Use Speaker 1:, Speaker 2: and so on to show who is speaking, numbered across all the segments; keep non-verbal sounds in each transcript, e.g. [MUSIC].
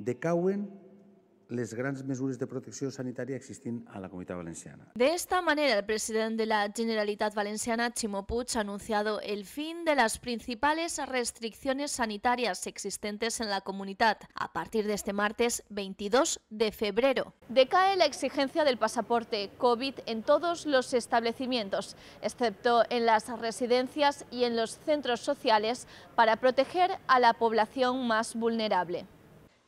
Speaker 1: decauen les grandes mesures de protección sanitaria existint a la Comunidad Valenciana.
Speaker 2: De esta manera, el presidente de la Generalitat Valenciana, Chimo Puig, ha anunciado el fin de las principales restricciones sanitarias existentes en la comunidad a partir de este martes 22 de febrero. Decae la exigencia del pasaporte COVID en todos los establecimientos, excepto en las residencias y en los centros sociales, para proteger a la población más vulnerable.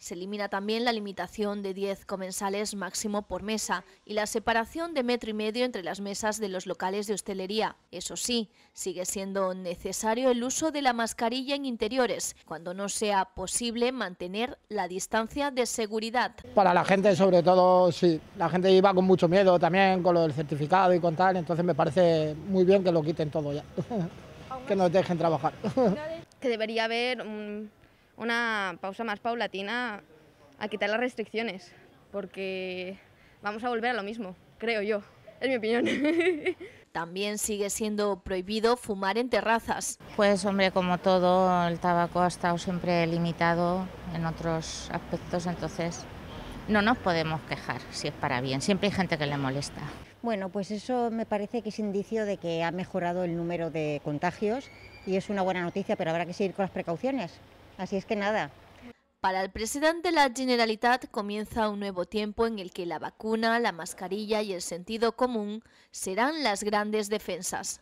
Speaker 2: Se elimina también la limitación de 10 comensales máximo por mesa y la separación de metro y medio entre las mesas de los locales de hostelería. Eso sí, sigue siendo necesario el uso de la mascarilla en interiores, cuando no sea posible mantener la distancia de seguridad.
Speaker 3: Para la gente, sobre todo, sí, la gente iba con mucho miedo también con lo del certificado y con tal, entonces me parece muy bien que lo quiten todo ya, [LAUGHS] que nos dejen trabajar. [LAUGHS]
Speaker 4: Que debería haber una pausa más paulatina a quitar las restricciones, porque vamos a volver a lo mismo, creo yo, es mi opinión. [LAUGHS]
Speaker 2: También sigue siendo prohibido fumar en terrazas.
Speaker 5: Pues hombre, como todo, el tabaco ha estado siempre limitado en otros aspectos, entonces no nos podemos quejar si es para bien, siempre hay gente que le molesta.
Speaker 6: Bueno, pues eso me parece que es indicio de que ha mejorado el número de contagios y es una buena noticia, pero habrá que seguir con las precauciones. Así es que nada.
Speaker 2: Para el presidente de la Generalitat comienza un nuevo tiempo en el que la vacuna, la mascarilla y el sentido común serán las grandes defensas.